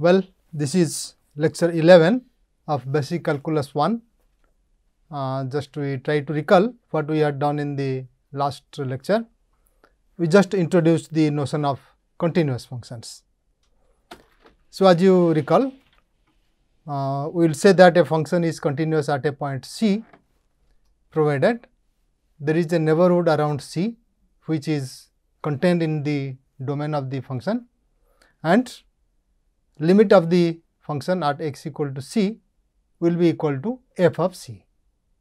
Well, this is lecture 11 of basic calculus 1. Uh, just we try to recall what we had done in the last lecture. We just introduced the notion of continuous functions. So, as you recall, uh, we will say that a function is continuous at a point C provided there is a neighborhood around C which is contained in the domain of the function and limit of the function at x equal to c will be equal to f of c,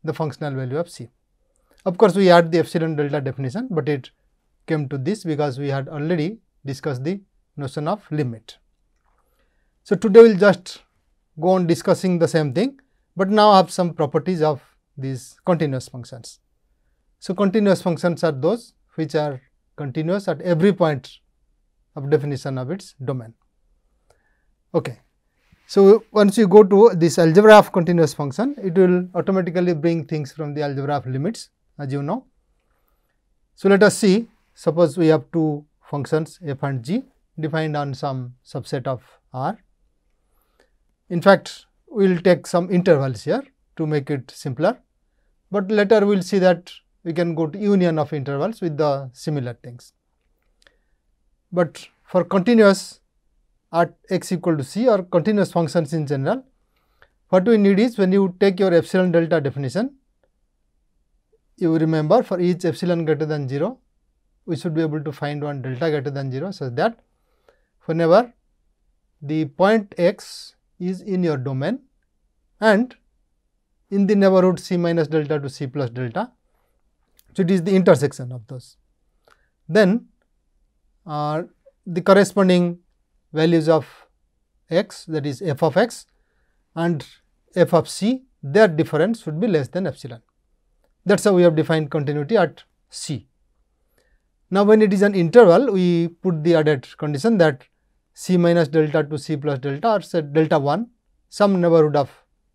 the functional value of c. Of course, we add the epsilon delta definition, but it came to this because we had already discussed the notion of limit. So, today we will just go on discussing the same thing, but now have some properties of these continuous functions. So, continuous functions are those which are continuous at every point of definition of its domain. Okay. So, once you go to this algebra of continuous function, it will automatically bring things from the algebra of limits as you know. So, let us see suppose we have two functions f and g defined on some subset of R. In fact, we will take some intervals here to make it simpler, but later we will see that we can go to union of intervals with the similar things. But for continuous at x equal to c or continuous functions in general, what we need is when you take your epsilon delta definition, you remember for each epsilon greater than 0, we should be able to find one delta greater than 0, such that whenever the point x is in your domain and in the neighborhood c minus delta to c plus delta. So, it is the intersection of those. Then uh, the corresponding values of x that is f of x and f of c their difference should be less than epsilon. That is how we have defined continuity at c. Now, when it is an interval we put the added condition that c minus delta to c plus delta or say delta 1 some neighborhood of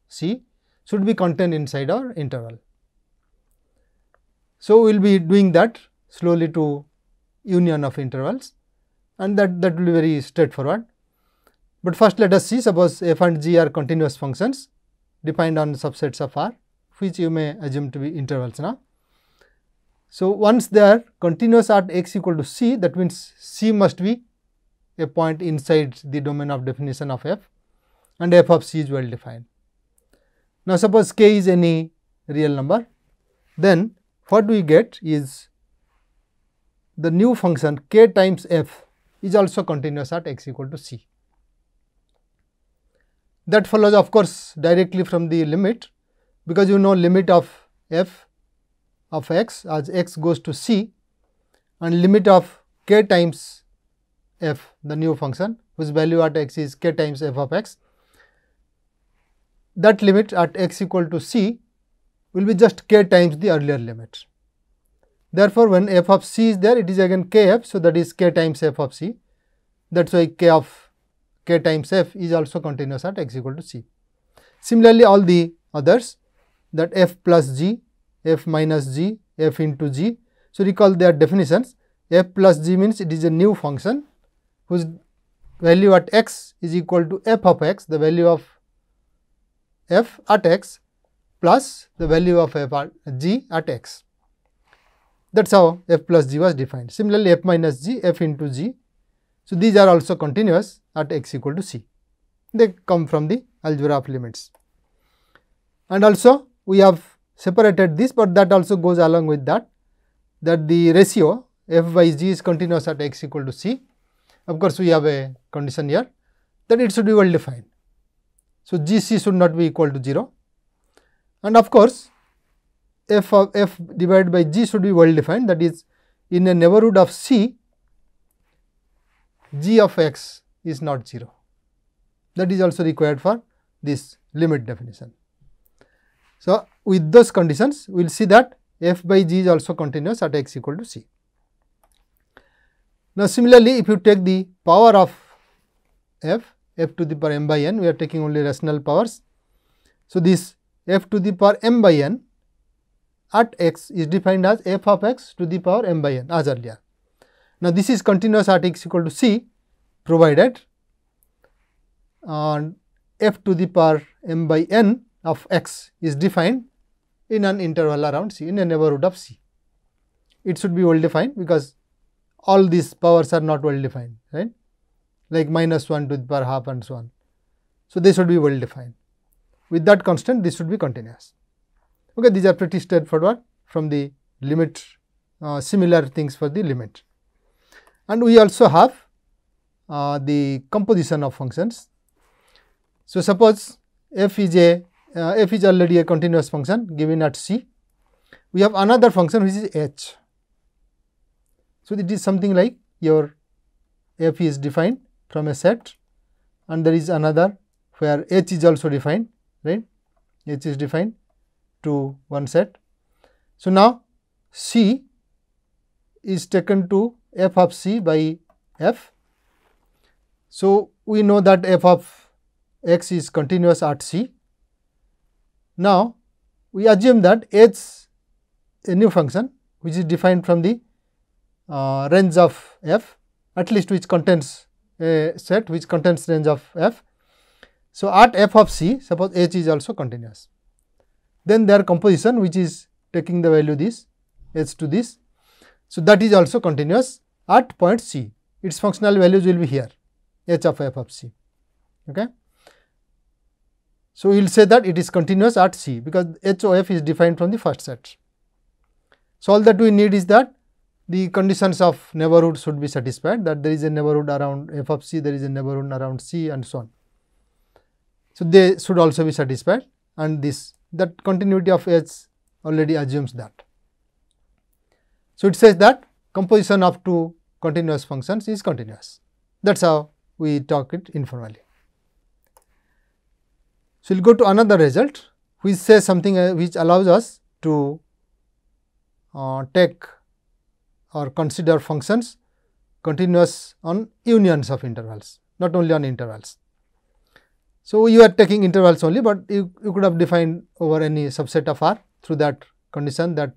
c should be contained inside our interval. So, we will be doing that slowly to union of intervals and that, that will be very straightforward. But first let us see suppose f and g are continuous functions defined on subsets of R which you may assume to be intervals now. So, once they are continuous at x equal to c that means c must be a point inside the domain of definition of f and f of c is well defined. Now, suppose k is any real number then what we get is the new function k times f is also continuous at x equal to c. That follows of course, directly from the limit because you know limit of f of x as x goes to c and limit of k times f the new function whose value at x is k times f of x. That limit at x equal to c will be just k times the earlier limit. Therefore, when f of c is there, it is again k f. So, that is k times f of c. That is why k of k times f is also continuous at x equal to c. Similarly, all the others that f plus g, f minus g, f into g. So, recall their definitions f plus g means it is a new function whose value at x is equal to f of x the value of f at x plus the value of f at g at x. That is how f plus g was defined. Similarly, f minus g, f into g. So, these are also continuous at x equal to c. They come from the algebra of limits. And also we have separated this, but that also goes along with that, that the ratio f by g is continuous at x equal to c. Of course, we have a condition here that it should be well defined. So, g c should not be equal to 0 and of course, f of f divided by g should be well defined that is in a neighborhood of c g of x is not 0 that is also required for this limit definition. So, with those conditions we will see that f by g is also continuous at x equal to c. Now, similarly, if you take the power of f f to the power m by n we are taking only rational powers. So, this f to the power m by n at x is defined as f of x to the power m by n as earlier. Now, this is continuous at x equal to c provided uh, f to the power m by n of x is defined in an interval around c in a neighborhood of c. It should be well defined because all these powers are not well defined right like minus 1 to the power half and so on. So, they should be well defined with that constant this should be continuous. Okay, these are pretty straightforward from the limit uh, similar things for the limit. And we also have uh, the composition of functions. So, suppose f is a uh, f is already a continuous function given at c. We have another function which is h. So, it is something like your f is defined from a set and there is another where h is also defined right h is defined to one set. So, now c is taken to f of c by f. So, we know that f of x is continuous at c. Now, we assume that h a new function which is defined from the uh, range of f at least which contains a set which contains range of f. So, at f of c suppose h is also continuous. Then their composition which is taking the value this h to this. So, that is also continuous at point c its functional values will be here h of f of c. Okay. So, we will say that it is continuous at c because h of f is defined from the first set. So, all that we need is that the conditions of neighborhood should be satisfied that there is a neighborhood around f of c, there is a neighborhood around c and so on. So, they should also be satisfied and this that continuity of h already assumes that. So, it says that composition of two continuous functions is continuous that is how we talk it informally. So, we will go to another result which says something uh, which allows us to uh, take or consider functions continuous on unions of intervals, not only on intervals. So, you are taking intervals only, but you, you could have defined over any subset of R through that condition that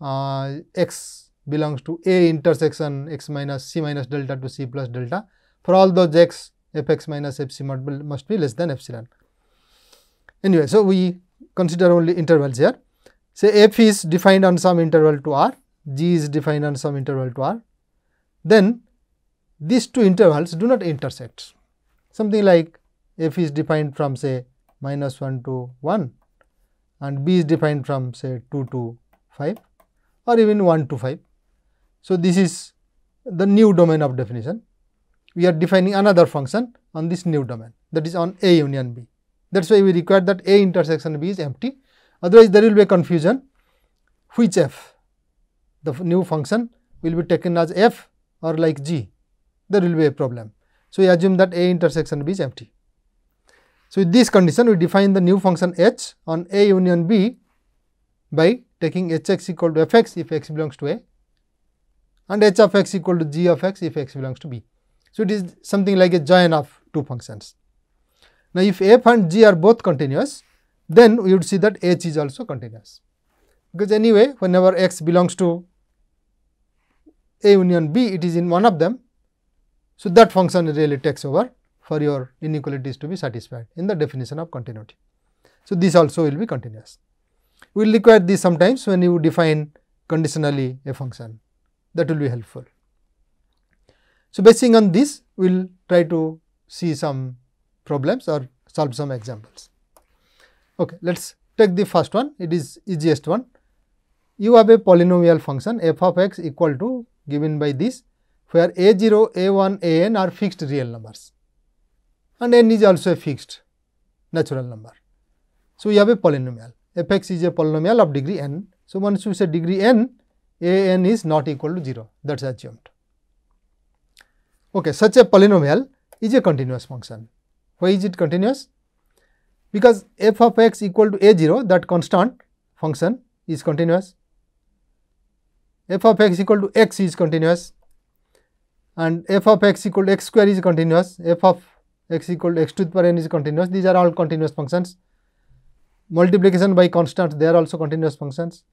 uh, x belongs to A intersection x minus c minus delta to c plus delta for all those x f x minus f c must be less than epsilon. Anyway, so we consider only intervals here. Say f is defined on some interval to r, g is defined on some interval to r, then these two intervals do not intersect. Something like f is defined from say minus 1 to 1 and b is defined from say 2 to 5 or even 1 to 5. So, this is the new domain of definition. We are defining another function on this new domain that is on A union B. That is why we require that A intersection B is empty. Otherwise, there will be a confusion which f the new function will be taken as f or like g there will be a problem. So, we assume that A intersection B is empty. So, with this condition we define the new function h on A union B by taking h x equal to f x if x belongs to A and h of x equal to g of x if x belongs to B. So, it is something like a join of two functions. Now, if f and g are both continuous, then we would see that h is also continuous, because anyway whenever x belongs to A union B, it is in one of them. So, that function really takes over for your inequalities to be satisfied in the definition of continuity. So, this also will be continuous. We will require this sometimes when you define conditionally a function that will be helpful. So, basing on this we will try to see some problems or solve some examples. Okay, let us take the first one it is easiest one. You have a polynomial function f of x equal to given by this where a 0, a 1, a n are fixed real numbers and n is also a fixed natural number. So, we have a polynomial f x is a polynomial of degree n. So, once you say degree n a n is not equal to 0 that is assumed. Okay, such a polynomial is a continuous function. Why is it continuous? Because f of x equal to a 0 that constant function is continuous, f of x equal to x is continuous and f of x equal to x square is continuous, f of x equal to x to the power n is continuous, these are all continuous functions. Multiplication by constants they are also continuous functions.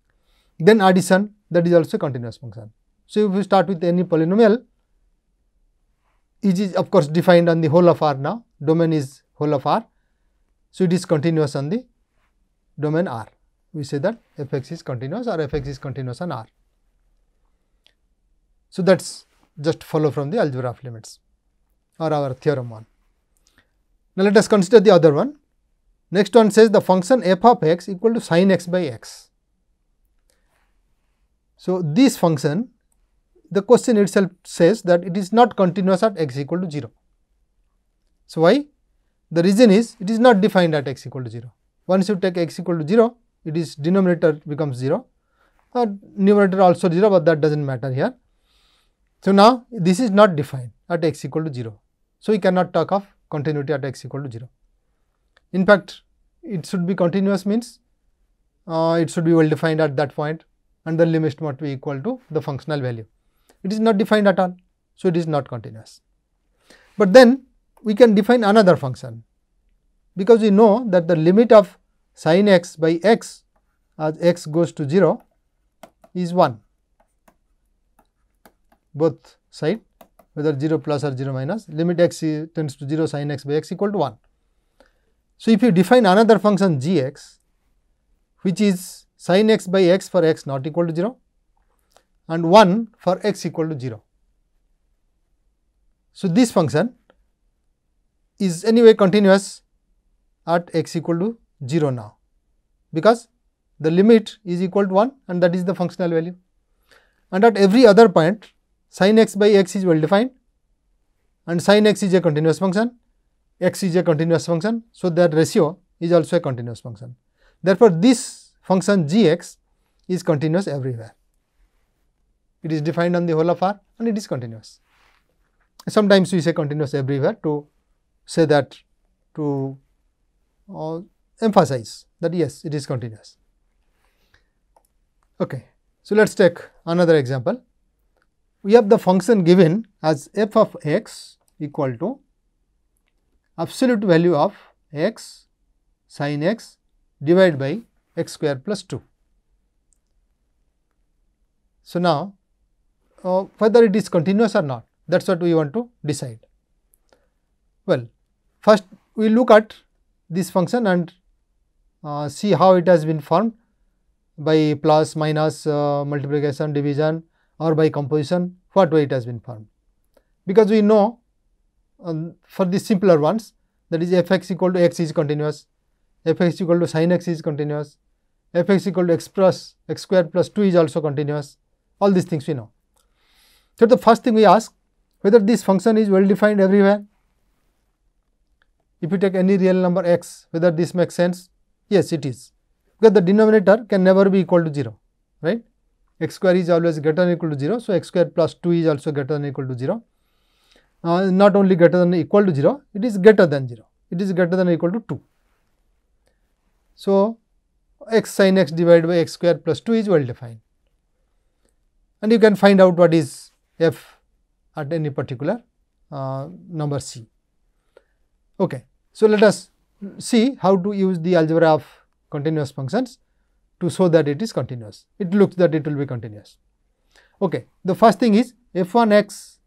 Then addition that is also continuous function. So, if we start with any polynomial it is of course defined on the whole of R now domain is whole of R. So, it is continuous on the domain R. We say that f x is continuous or f x is continuous on R. So, that is just follow from the algebra of limits or our theorem 1. Now, let us consider the other one. Next one says the function f of x equal to sin x by x. So, this function the question itself says that it is not continuous at x equal to 0. So, why? The reason is it is not defined at x equal to 0. Once you take x equal to 0, it is denominator becomes 0 or numerator also 0, but that does not matter here. So, now this is not defined at x equal to 0. So, we cannot talk of continuity at x equal to 0. In fact, it should be continuous means uh, it should be well defined at that point and the limit must be equal to the functional value. It is not defined at all. So, it is not continuous. But then we can define another function because we know that the limit of sin x by x as x goes to 0 is 1 both side whether 0 plus or 0 minus limit x tends to 0 sin x by x equal to 1. So, if you define another function g x which is sin x by x for x not equal to 0 and 1 for x equal to 0. So, this function is anyway continuous at x equal to 0 now, because the limit is equal to 1 and that is the functional value. And at every other point sin x by x is well defined and sin x is a continuous function, x is a continuous function. So, that ratio is also a continuous function. Therefore, this function g x is continuous everywhere. It is defined on the whole of R and it is continuous. Sometimes we say continuous everywhere to say that to uh, emphasize that yes, it is continuous. Okay. So, let us take another example. We have the function given as f of x equal to absolute value of x sin x divided by x square plus 2. So, now uh, whether it is continuous or not that is what we want to decide. Well, first we look at this function and uh, see how it has been formed by plus minus uh, multiplication division or by composition what way it has been formed. Because we know um, for the simpler ones that is f x equal to x is continuous, f x equal to sin x is continuous, f x equal to x plus x square plus 2 is also continuous all these things we know. So, the first thing we ask whether this function is well defined everywhere. If you take any real number x, whether this makes sense? Yes, it is, because the denominator can never be equal to 0, right? X square is always greater than equal to 0. So, x square plus 2 is also greater than equal to 0. Uh, not only greater than equal to 0, it is greater than 0, it is greater than equal to 2. So, x sin x divided by x square plus 2 is well defined and you can find out what is f at any particular uh, number c. Okay. So, let us see how to use the algebra of continuous functions to show that it is continuous. It looks that it will be continuous. Okay. The first thing is f 1 x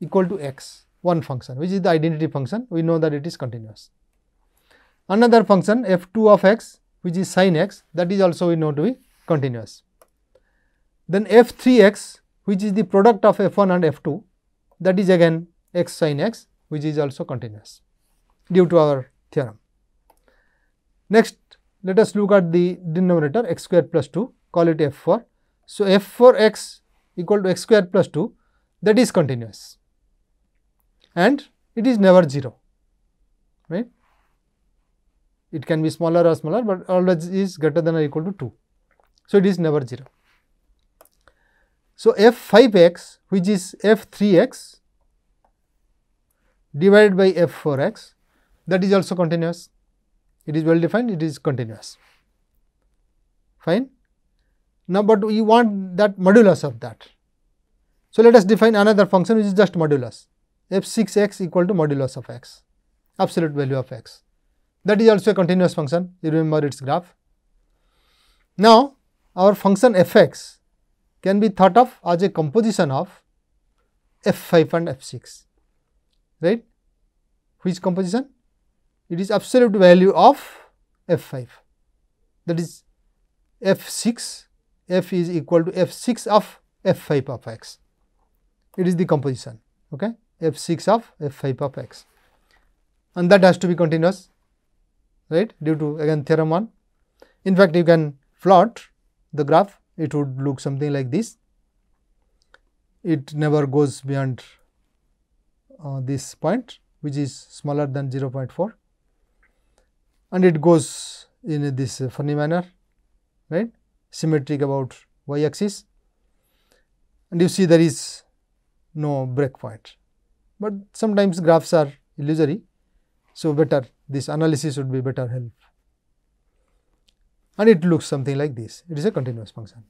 equal to x one function which is the identity function we know that it is continuous. Another function f 2 of x which is sin x that is also we know to be continuous. Then f 3 x which is the product of f1 and f2 that is again x sin x which is also continuous due to our theorem. Next let us look at the denominator x square plus 2 call it f4. So, f4 x equal to x square plus 2 that is continuous and it is never 0 right. It can be smaller or smaller, but always is greater than or equal to 2. So, it is never 0. So, f 5 x which is f 3 x divided by f 4 x that is also continuous. It is well defined, it is continuous. Fine. Now, but we want that modulus of that. So, let us define another function which is just modulus f 6 x equal to modulus of x absolute value of x that is also a continuous function you remember its graph. Now, our function f x can be thought of as a composition of f 5 and f 6 right. which composition? It is absolute value of f 5 that is f 6 f is equal to f 6 of f 5 of x. It is the composition okay f 6 of f 5 of x and that has to be continuous right due to again theorem 1. In fact, you can plot the graph it would look something like this. It never goes beyond uh, this point which is smaller than 0.4 and it goes in this uh, funny manner right symmetric about y axis and you see there is no break point. But sometimes graphs are illusory. So, better this analysis would be better help and it looks something like this it is a continuous function.